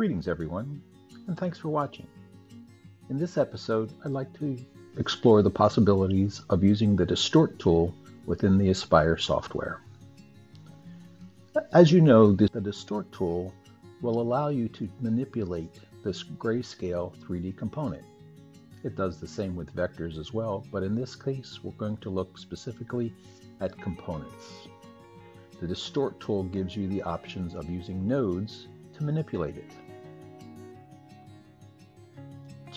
Greetings everyone, and thanks for watching. In this episode, I'd like to explore the possibilities of using the Distort tool within the Aspire software. As you know, the Distort tool will allow you to manipulate this grayscale 3D component. It does the same with vectors as well, but in this case, we're going to look specifically at components. The Distort tool gives you the options of using nodes to manipulate it.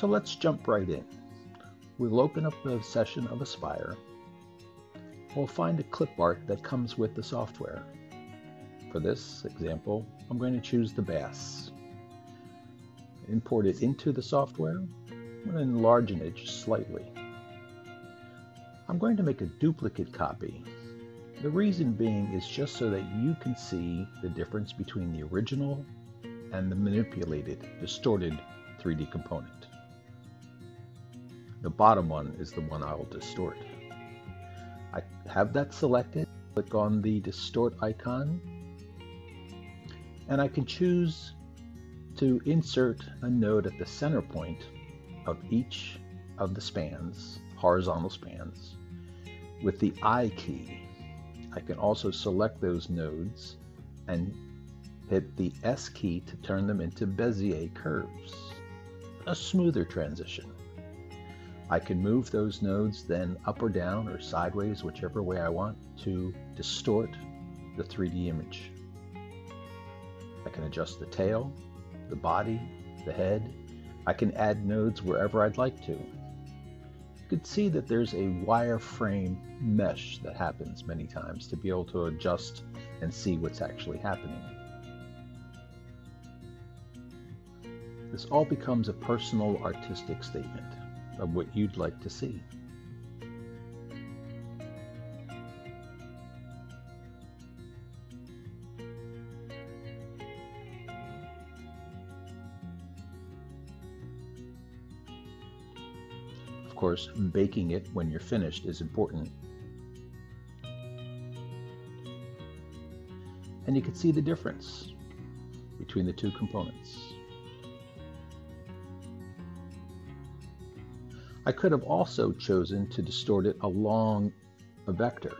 So let's jump right in. We'll open up the session of Aspire. We'll find a clip art that comes with the software. For this example, I'm going to choose the bass. Import it into the software. I'm going to enlarge an edge slightly. I'm going to make a duplicate copy. The reason being is just so that you can see the difference between the original and the manipulated, distorted 3D component. The bottom one is the one I will distort. I have that selected, click on the distort icon, and I can choose to insert a node at the center point of each of the spans, horizontal spans, with the I key. I can also select those nodes and hit the S key to turn them into Bezier curves, a smoother transition. I can move those nodes then up or down or sideways, whichever way I want, to distort the 3D image. I can adjust the tail, the body, the head. I can add nodes wherever I'd like to. You can see that there's a wireframe mesh that happens many times to be able to adjust and see what's actually happening. This all becomes a personal artistic statement of what you'd like to see. Of course, baking it when you're finished is important. And you can see the difference between the two components. I could have also chosen to distort it along a vector.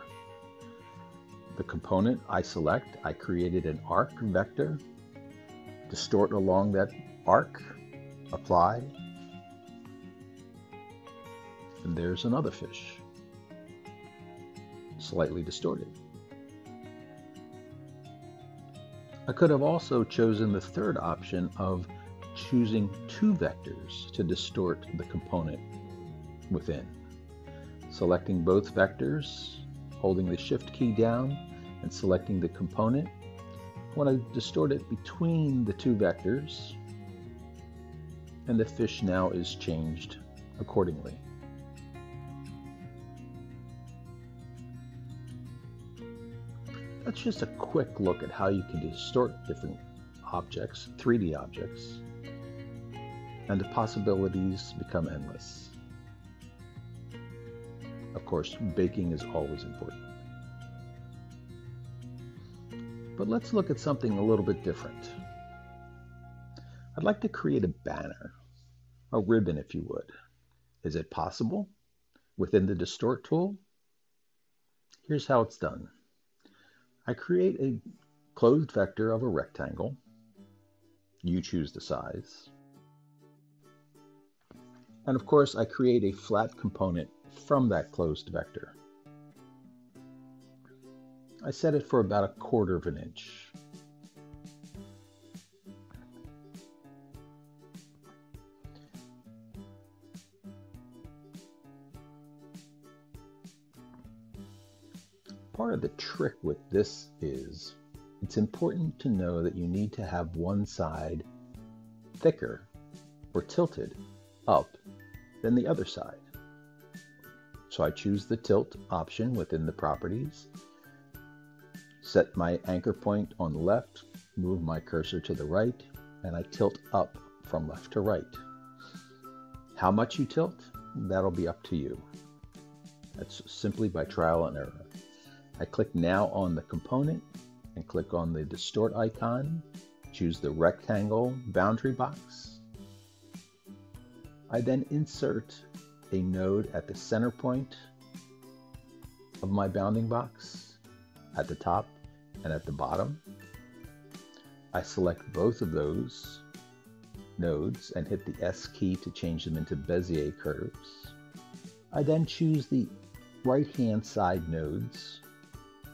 The component I select, I created an arc vector, distort along that arc, apply, and there's another fish, slightly distorted. I could have also chosen the third option of choosing two vectors to distort the component within. Selecting both vectors, holding the shift key down and selecting the component. I want to distort it between the two vectors and the fish now is changed accordingly. That's just a quick look at how you can distort different objects, 3D objects, and the possibilities become endless. Of course, baking is always important. But let's look at something a little bit different. I'd like to create a banner, a ribbon if you would. Is it possible within the Distort tool? Here's how it's done. I create a closed vector of a rectangle. You choose the size. And of course, I create a flat component from that closed vector. I set it for about a quarter of an inch. Part of the trick with this is it's important to know that you need to have one side thicker or tilted up than the other side. So I choose the tilt option within the properties, set my anchor point on the left, move my cursor to the right, and I tilt up from left to right. How much you tilt, that'll be up to you. That's simply by trial and error. I click now on the component and click on the distort icon, choose the rectangle boundary box. I then insert a node at the center point of my bounding box at the top and at the bottom. I select both of those nodes and hit the S key to change them into Bezier curves. I then choose the right hand side nodes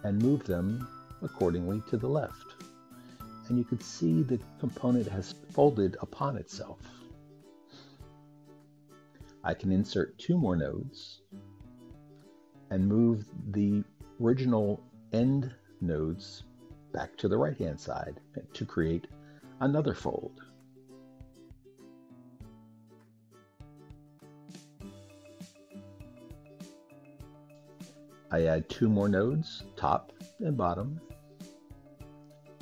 and move them accordingly to the left. And you can see the component has folded upon itself. I can insert two more nodes and move the original end nodes back to the right hand side to create another fold. I add two more nodes, top and bottom.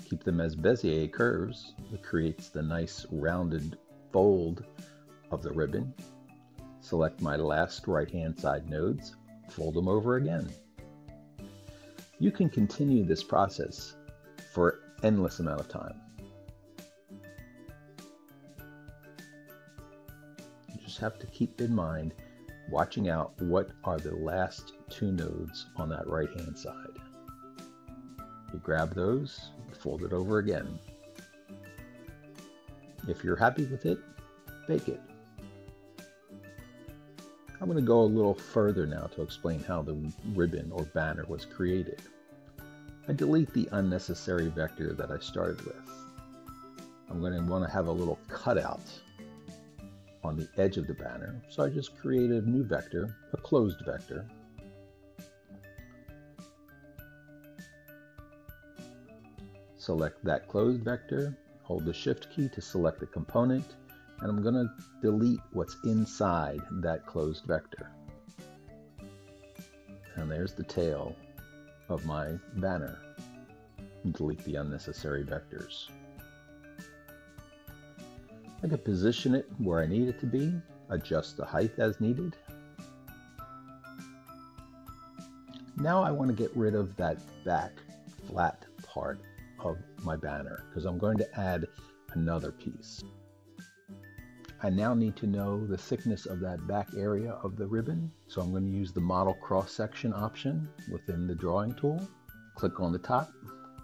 Keep them as Bezier curves. It creates the nice rounded fold of the ribbon. Select my last right hand side nodes, fold them over again. You can continue this process for endless amount of time. You just have to keep in mind watching out what are the last two nodes on that right hand side. You grab those, fold it over again. If you're happy with it, bake it. I'm going to go a little further now to explain how the ribbon or banner was created. I delete the unnecessary vector that I started with. I'm going to want to have a little cutout on the edge of the banner, so I just create a new vector, a closed vector. Select that closed vector, hold the shift key to select the component, and I'm going to delete what's inside that closed vector. And there's the tail of my banner. Delete the unnecessary vectors. I can position it where I need it to be, adjust the height as needed. Now I want to get rid of that back flat part of my banner because I'm going to add another piece. I now need to know the thickness of that back area of the ribbon. So I'm going to use the model cross section option within the drawing tool. Click on the top,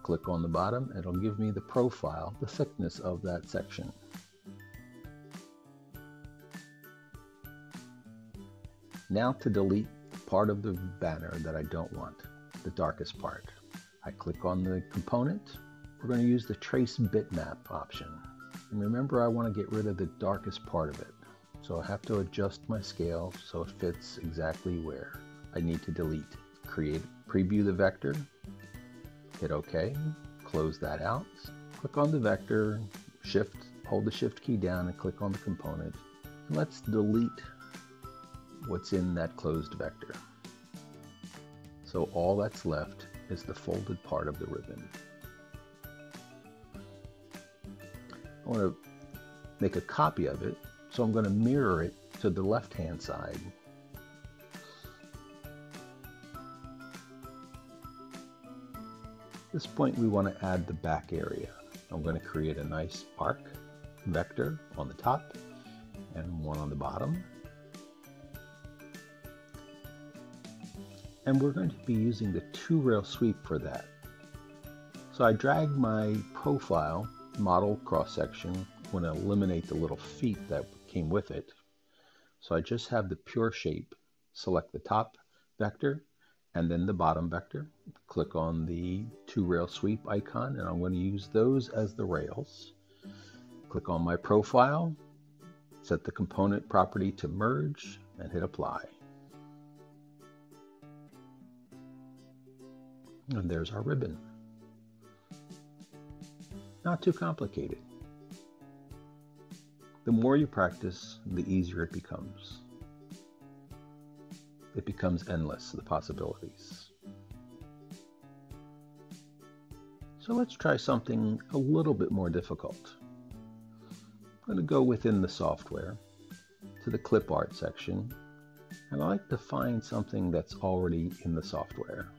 click on the bottom. It'll give me the profile, the thickness of that section. Now to delete part of the banner that I don't want, the darkest part. I click on the component. We're going to use the trace bitmap option. And remember, I want to get rid of the darkest part of it. So I have to adjust my scale so it fits exactly where I need to delete. Create, preview the vector, hit OK, close that out. Click on the vector, shift, hold the shift key down and click on the component. And let's delete what's in that closed vector. So all that's left is the folded part of the ribbon. I want to make a copy of it, so I'm going to mirror it to the left-hand side. At this point, we want to add the back area. I'm going to create a nice arc vector on the top and one on the bottom. And we're going to be using the two rail sweep for that. So I drag my profile model cross section, want to eliminate the little feet that came with it. So I just have the pure shape, select the top vector and then the bottom vector. Click on the two rail sweep icon and I'm going to use those as the rails. Click on my profile, set the component property to merge and hit apply. And there's our ribbon. Not too complicated. The more you practice, the easier it becomes. It becomes endless, the possibilities. So let's try something a little bit more difficult. I'm going to go within the software to the clip art section, and I like to find something that's already in the software.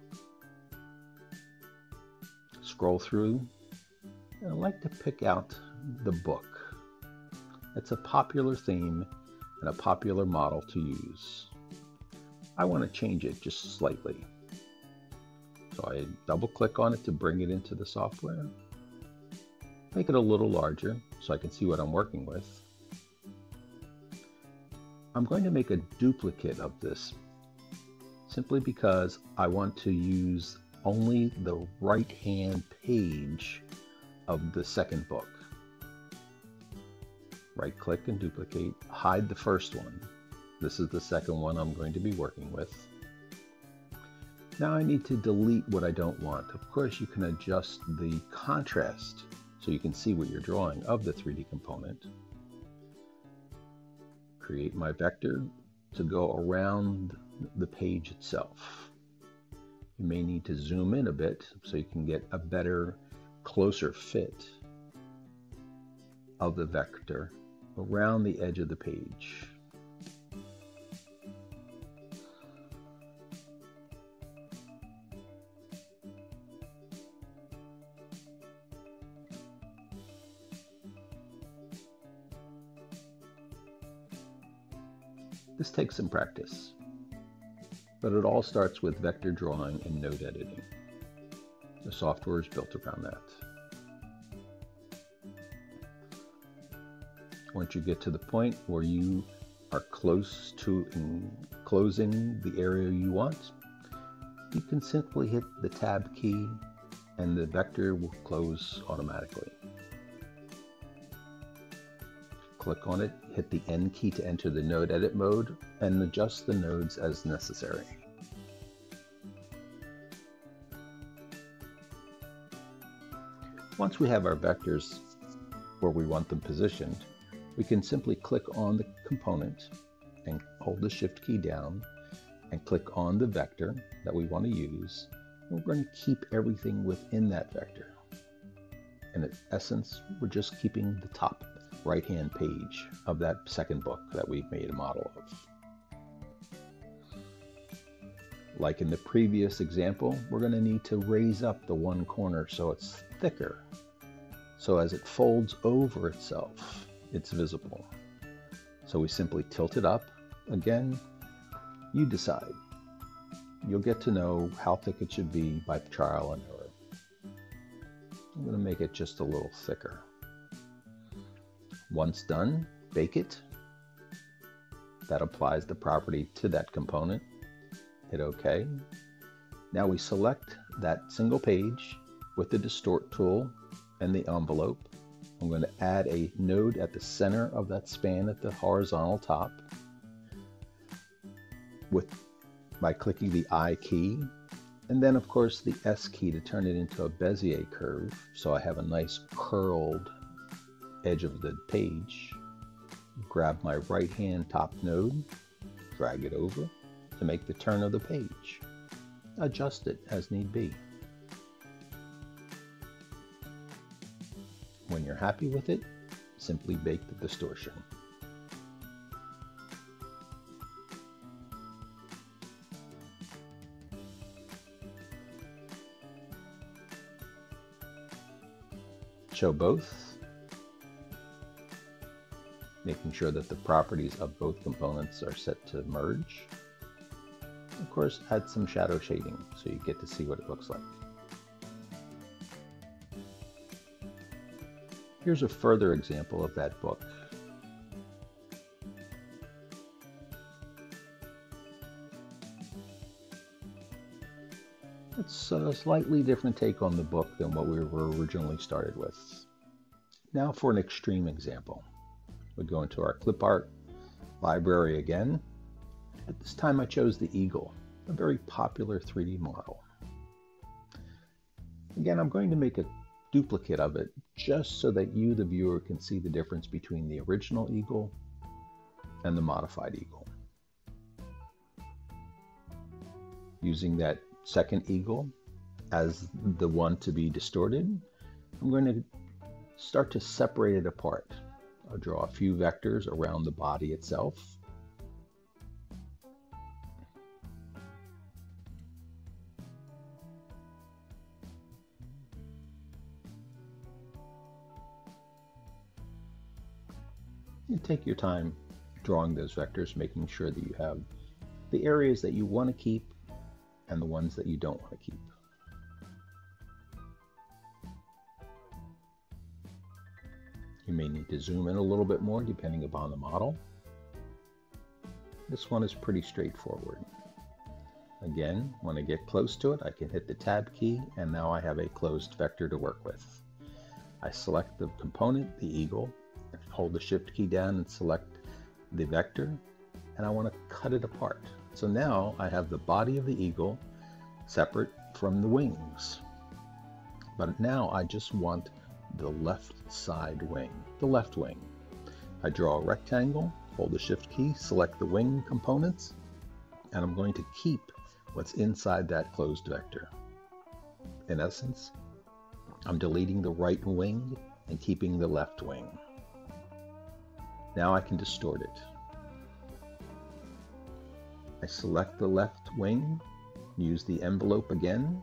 Scroll through I like to pick out the book. It's a popular theme and a popular model to use. I want to change it just slightly. So I double click on it to bring it into the software. Make it a little larger so I can see what I'm working with. I'm going to make a duplicate of this simply because I want to use only the right hand page of the second book. Right click and duplicate, hide the first one. This is the second one I'm going to be working with. Now I need to delete what I don't want. Of course, you can adjust the contrast so you can see what you're drawing of the 3D component. Create my vector to go around the page itself. You may need to zoom in a bit so you can get a better, closer fit of the vector around the edge of the page. This takes some practice, but it all starts with vector drawing and node editing. The software is built around that. Once you get to the point where you are close to closing the area you want, you can simply hit the tab key and the vector will close automatically. Click on it, hit the N key to enter the node edit mode, and adjust the nodes as necessary. Once we have our vectors where we want them positioned, we can simply click on the component and hold the shift key down and click on the vector that we want to use. We're going to keep everything within that vector. And in essence, we're just keeping the top right hand page of that second book that we've made a model of. Like in the previous example, we're going to need to raise up the one corner so it's thicker. So as it folds over itself, it's visible. So we simply tilt it up. Again, you decide. You'll get to know how thick it should be by trial and error. I'm going to make it just a little thicker. Once done, bake it. That applies the property to that component. Hit OK. Now we select that single page with the distort tool and the envelope. I'm going to add a node at the center of that span at the horizontal top with by clicking the I key and then of course the S key to turn it into a Bezier curve so I have a nice curled edge of the page, grab my right hand top node, drag it over to make the turn of the page. Adjust it as need be. You're happy with it, simply bake the distortion. Show both making sure that the properties of both components are set to merge. Of course, add some shadow shading so you get to see what it looks like. Here's a further example of that book. It's a slightly different take on the book than what we were originally started with. Now for an extreme example. We go into our clip art library again. At this time I chose the eagle, a very popular 3D model. Again, I'm going to make a duplicate of it just so that you, the viewer, can see the difference between the original eagle and the modified eagle. Using that second eagle as the one to be distorted, I'm going to start to separate it apart. I'll draw a few vectors around the body itself. You take your time drawing those vectors, making sure that you have the areas that you want to keep and the ones that you don't want to keep. You may need to zoom in a little bit more depending upon the model. This one is pretty straightforward. Again, when I get close to it, I can hit the tab key and now I have a closed vector to work with. I select the component, the eagle, hold the shift key down and select the vector, and I want to cut it apart. So now I have the body of the eagle separate from the wings. But now I just want the left side wing, the left wing. I draw a rectangle, hold the shift key, select the wing components, and I'm going to keep what's inside that closed vector. In essence, I'm deleting the right wing and keeping the left wing. Now I can distort it. I select the left wing, use the envelope again.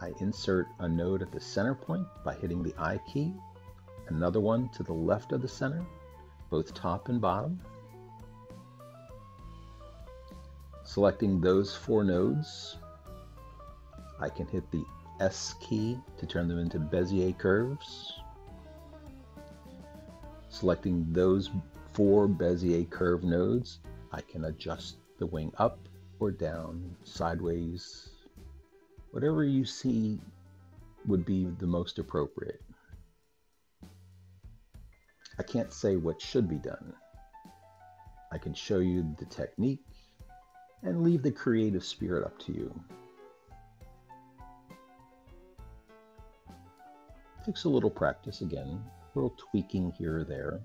I insert a node at the center point by hitting the I key, another one to the left of the center, both top and bottom. Selecting those four nodes, I can hit the S key to turn them into Bezier curves. Selecting those four Bezier curve nodes, I can adjust the wing up or down, sideways, whatever you see would be the most appropriate. I can't say what should be done. I can show you the technique and leave the creative spirit up to you. Takes a little practice again, a little tweaking here or there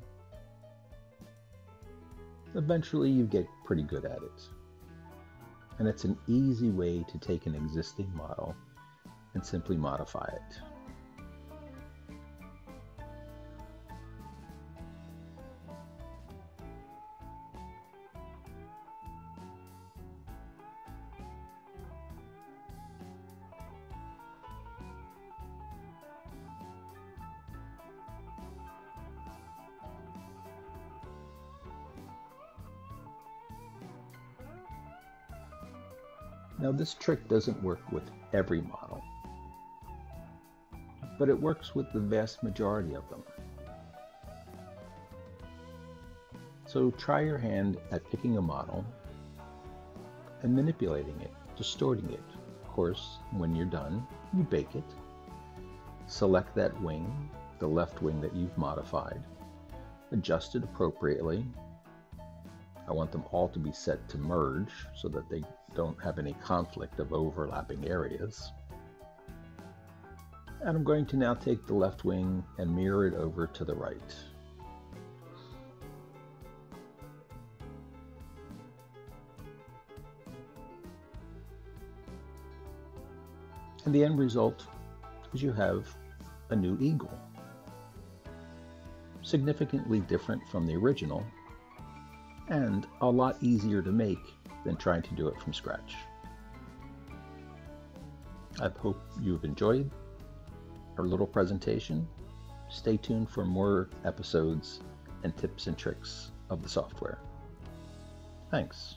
eventually you get pretty good at it. And it's an easy way to take an existing model and simply modify it. Now this trick doesn't work with every model, but it works with the vast majority of them. So try your hand at picking a model and manipulating it, distorting it. Of course, when you're done, you bake it. Select that wing, the left wing that you've modified, adjust it appropriately. I want them all to be set to merge so that they don't have any conflict of overlapping areas. And I'm going to now take the left wing and mirror it over to the right. And the end result is you have a new eagle. Significantly different from the original, and a lot easier to make than trying to do it from scratch. I hope you've enjoyed our little presentation. Stay tuned for more episodes and tips and tricks of the software. Thanks.